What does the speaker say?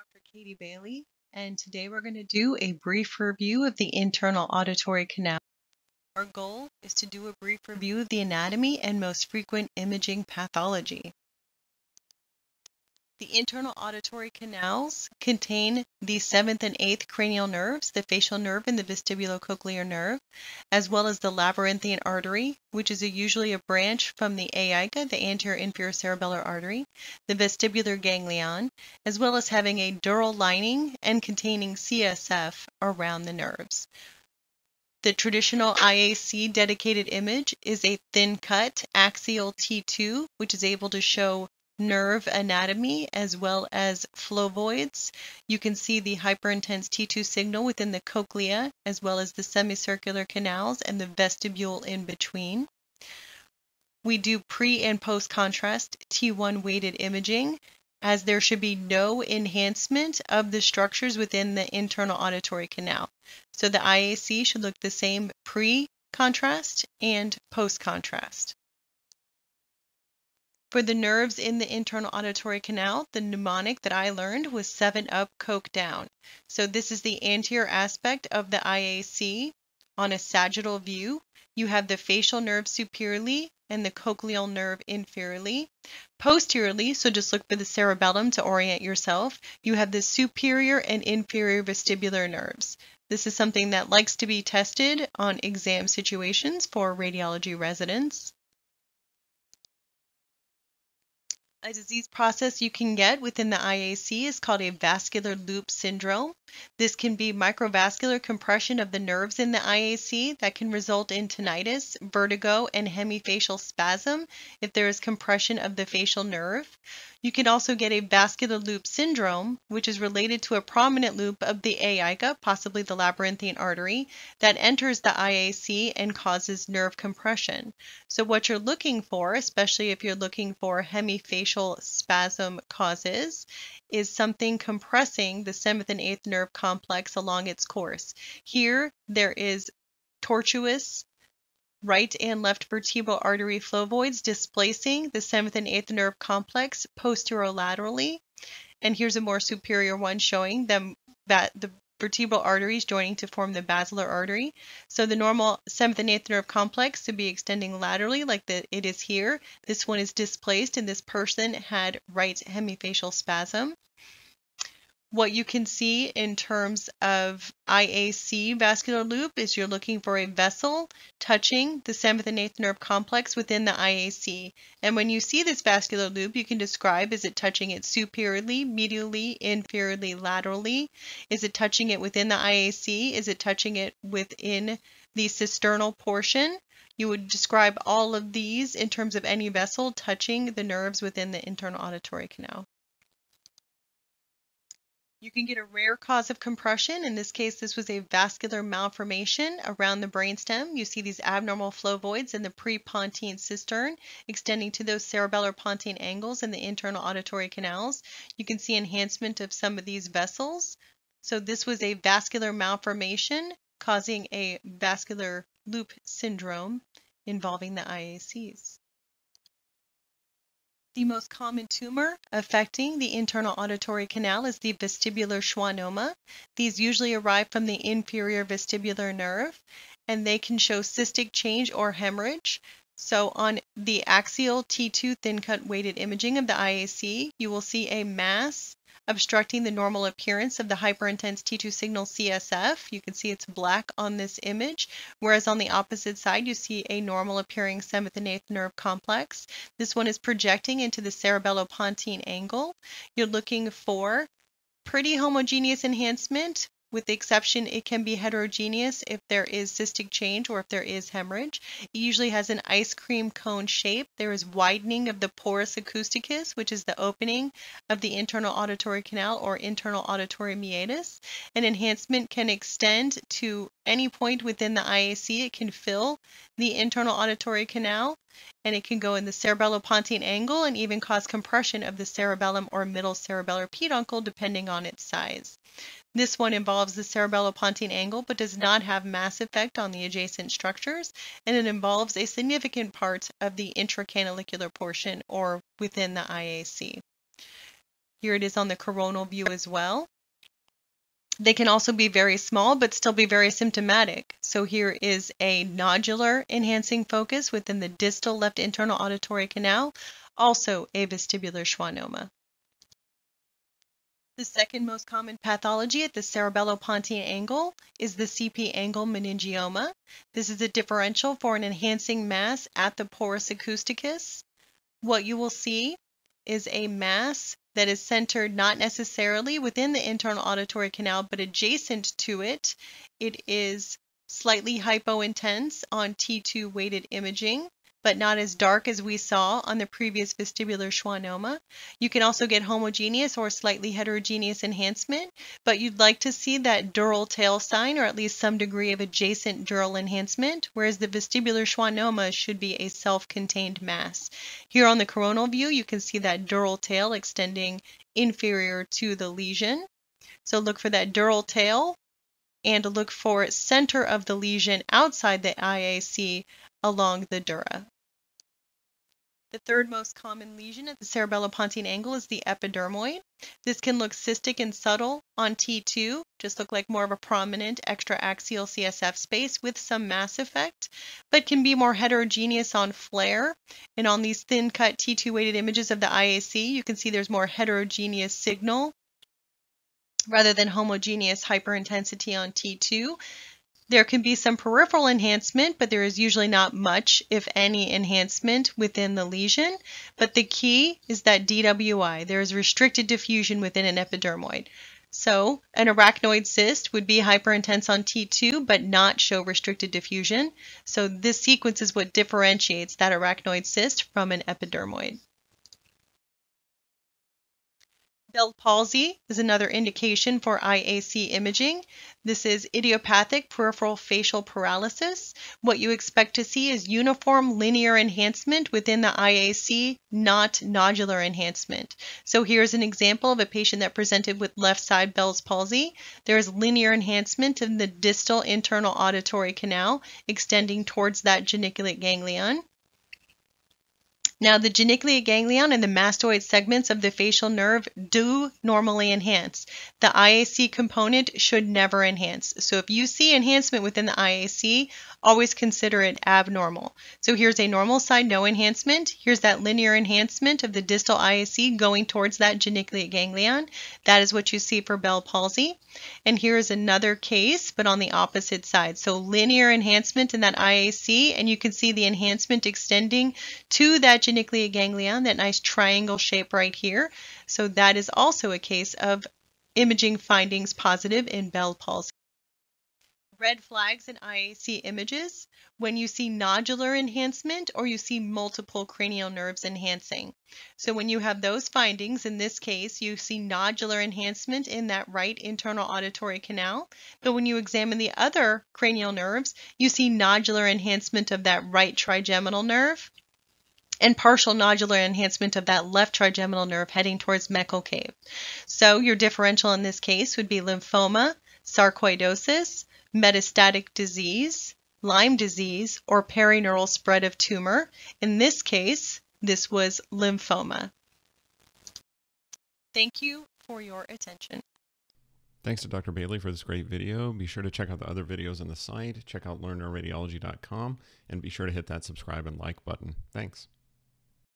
Dr. Katie Bailey, and today we're going to do a brief review of the internal auditory canal. Our goal is to do a brief review of the anatomy and most frequent imaging pathology. The internal auditory canals contain the seventh and eighth cranial nerves, the facial nerve and the vestibulocochlear nerve, as well as the labyrinthine artery, which is a usually a branch from the AICA, the anterior inferior cerebellar artery, the vestibular ganglion, as well as having a dural lining and containing CSF around the nerves. The traditional IAC dedicated image is a thin cut axial T2, which is able to show nerve anatomy as well as flow voids. You can see the hyperintense T2 signal within the cochlea as well as the semicircular canals and the vestibule in between. We do pre and post contrast T1 weighted imaging as there should be no enhancement of the structures within the internal auditory canal. So the IAC should look the same pre-contrast and post-contrast. For the nerves in the internal auditory canal, the mnemonic that I learned was 7 up, coke down. So this is the anterior aspect of the IAC on a sagittal view. You have the facial nerve superiorly and the cochlear nerve inferiorly. Posteriorly, so just look for the cerebellum to orient yourself, you have the superior and inferior vestibular nerves. This is something that likes to be tested on exam situations for radiology residents. A disease process you can get within the IAC is called a vascular loop syndrome. This can be microvascular compression of the nerves in the IAC that can result in tinnitus, vertigo, and hemifacial spasm if there is compression of the facial nerve. You can also get a vascular loop syndrome, which is related to a prominent loop of the AICA, possibly the labyrinthine artery, that enters the IAC and causes nerve compression. So what you're looking for, especially if you're looking for hemifacial spasm causes, is something compressing the seventh and eighth nerve complex along its course. Here, there is tortuous right and left vertebral artery flow voids displacing the seventh and eighth nerve complex posterolaterally. And here's a more superior one showing them that the vertebral arteries joining to form the basilar artery. So the normal seventh and eighth nerve complex to be extending laterally like the, it is here. This one is displaced and this person had right hemifacial spasm what you can see in terms of IAC vascular loop is you're looking for a vessel touching the seventh and eighth nerve complex within the IAC. And when you see this vascular loop, you can describe is it touching it superiorly, medially, inferiorly, laterally? Is it touching it within the IAC? Is it touching it within the cisternal portion? You would describe all of these in terms of any vessel touching the nerves within the internal auditory canal. You can get a rare cause of compression. In this case, this was a vascular malformation around the brainstem. You see these abnormal flow voids in the prepontine cistern extending to those cerebellar pontine angles and the internal auditory canals. You can see enhancement of some of these vessels. So this was a vascular malformation causing a vascular loop syndrome involving the IACs. The most common tumor affecting the internal auditory canal is the vestibular schwannoma. These usually arrive from the inferior vestibular nerve and they can show cystic change or hemorrhage. So on the axial T2 thin cut weighted imaging of the IAC, you will see a mass obstructing the normal appearance of the hyperintense T2 signal CSF. You can see it's black on this image, whereas on the opposite side you see a normal appearing seventh and eighth nerve complex. This one is projecting into the cerebellopontine angle. You're looking for pretty homogeneous enhancement with the exception it can be heterogeneous if there is cystic change or if there is hemorrhage. It usually has an ice cream cone shape. There is widening of the porus acousticus, which is the opening of the internal auditory canal or internal auditory meatus. An enhancement can extend to any point within the IAC. It can fill the internal auditory canal and it can go in the cerebellopontine angle and even cause compression of the cerebellum or middle cerebellar peduncle depending on its size. This one involves the cerebellopontine angle but does not have mass effect on the adjacent structures, and it involves a significant part of the intracanalicular portion or within the IAC. Here it is on the coronal view as well. They can also be very small but still be very symptomatic. So here is a nodular enhancing focus within the distal left internal auditory canal, also a vestibular schwannoma. The second most common pathology at the cerebellopontine angle is the CP angle meningioma. This is a differential for an enhancing mass at the porus acousticus. What you will see is a mass that is centered not necessarily within the internal auditory canal, but adjacent to it. It is slightly hypointense on T2 weighted imaging but not as dark as we saw on the previous vestibular schwannoma. You can also get homogeneous or slightly heterogeneous enhancement, but you'd like to see that dural tail sign or at least some degree of adjacent dural enhancement, whereas the vestibular schwannoma should be a self-contained mass. Here on the coronal view, you can see that dural tail extending inferior to the lesion. So look for that dural tail and look for center of the lesion outside the IAC along the dura. The third most common lesion at the cerebellopontine angle is the epidermoid. This can look cystic and subtle on T2, just look like more of a prominent extraaxial CSF space with some mass effect, but can be more heterogeneous on FLAIR. And on these thin cut T2 weighted images of the IAC, you can see there's more heterogeneous signal rather than homogeneous hyperintensity on T2. There can be some peripheral enhancement, but there is usually not much, if any, enhancement within the lesion. But the key is that DWI, there is restricted diffusion within an epidermoid. So an arachnoid cyst would be hyperintense on T2 but not show restricted diffusion. So this sequence is what differentiates that arachnoid cyst from an epidermoid. Bell palsy is another indication for IAC imaging. This is idiopathic peripheral facial paralysis. What you expect to see is uniform linear enhancement within the IAC, not nodular enhancement. So here's an example of a patient that presented with left side Bell's palsy. There is linear enhancement in the distal internal auditory canal extending towards that geniculate ganglion. Now, the geniculate ganglion and the mastoid segments of the facial nerve do normally enhance. The IAC component should never enhance. So if you see enhancement within the IAC, always consider it abnormal. So here's a normal side, no enhancement. Here's that linear enhancement of the distal IAC going towards that geniculate ganglion. That is what you see for Bell palsy. And here is another case, but on the opposite side. So linear enhancement in that IAC, and you can see the enhancement extending to that geniculate ganglion, that nice triangle shape right here. So that is also a case of imaging findings positive in Bell palsy red flags in IAC images when you see nodular enhancement or you see multiple cranial nerves enhancing. So when you have those findings, in this case, you see nodular enhancement in that right internal auditory canal. But when you examine the other cranial nerves, you see nodular enhancement of that right trigeminal nerve and partial nodular enhancement of that left trigeminal nerve heading towards Meckel cave. So your differential in this case would be lymphoma, sarcoidosis, metastatic disease, Lyme disease, or perineural spread of tumor. In this case, this was lymphoma. Thank you for your attention. Thanks to Dr. Bailey for this great video. Be sure to check out the other videos on the site. Check out learnneuroRadiology.com and be sure to hit that subscribe and like button. Thanks.